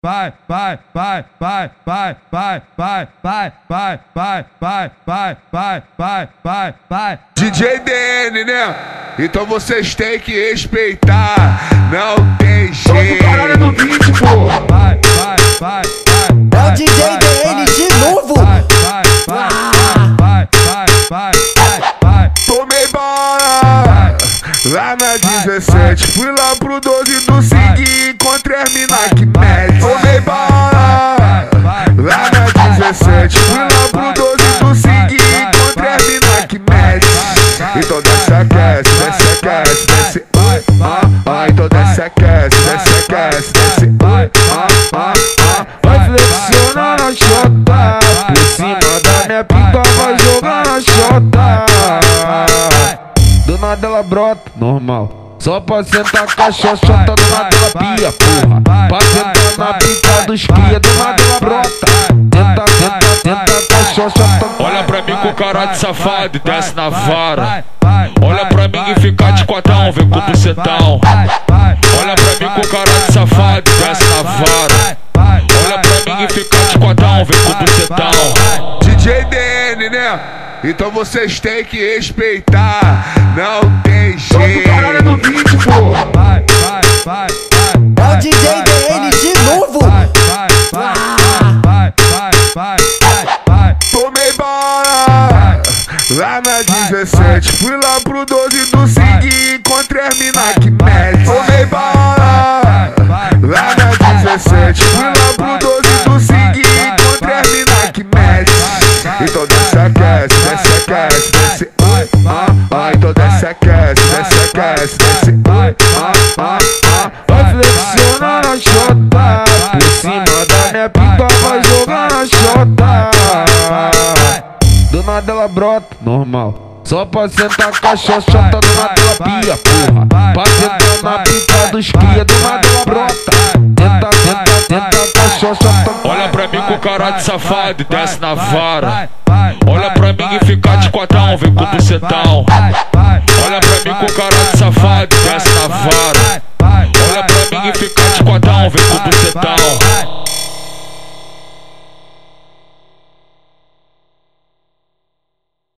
vai, vai, vai, vai, vai, vai, vai, vai, vai, vai, vai, vai, vai, vai, vai, vai. DJ DN, né? Então vocês têm que respeitar, não tem jeito. caralho do beat, pô. Lá na 17. Fui lá pro 12 do Sig encontrei as mina que mete. Tomei bala lá na 17. Fui lá pro 12 do Sig encontrei as mina que mete. Então desce, aquece, desce, aquece, desce. Ah, ah, então desce, aquece, desce, aquece, desce. Ah, ah, ah. Vai flexiona na chota Por cima da minha pica vai jogar na chota Nada ela brota, normal Só pra sentar com a xoxota Do nada ela pia, porra Pra sentar na pica dos cria Do ela brota Tenta, tenta, tenta com a xoxota Olha pra mim com cara de safado e desce na vara. Olha pra mim e fica de quadrão, vem com o bucetão. Olha pra mim com cara de safado e desce na vara. Olha pra mim e fica de quadrão, vem com o bucetão. Né? Então vocês têm que respeitar, não tem do jeito. beat, pô Vai, vai, vai, vai. É o DJ DN de novo. Vai, vai, vai, vai, vai, vai, vai, vai. Tomei bala lá na 17. Fui lá pro 12 do Sig encontrei as mina que mete. Tomei bala lá na 17. Fui lá aquece, desce. Ah, ah, então desce, aquece, desce, aquece, desce. Ah, ah, ah. Vai flexiona na chota Por cima da minha pica vai jogar na chota Do nada ela brota, normal Só pra sentar com a xoxota ela pia, porra Pra sentar na pica dos cria cara de safado e desce na vara. Olha pra mim e fica de quadrão, vem com o bucetão. Olha pra mim com cara de safado